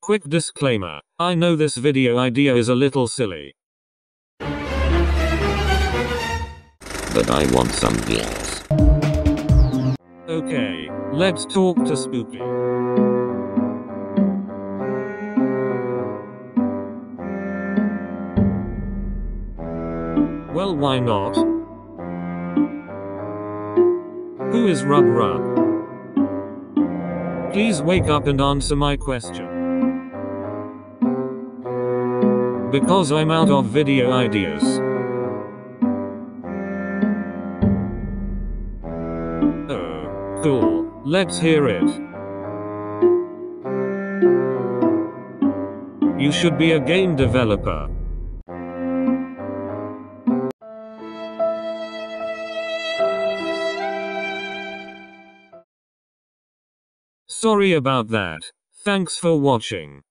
Quick disclaimer. I know this video idea is a little silly. But I want some views. Okay, let's talk to Spooky. Well, why not? Who is Rub Rub? Please wake up and answer my question. Because I'm out of video ideas. Oh, cool. Let's hear it. You should be a game developer. Sorry about that. Thanks for watching.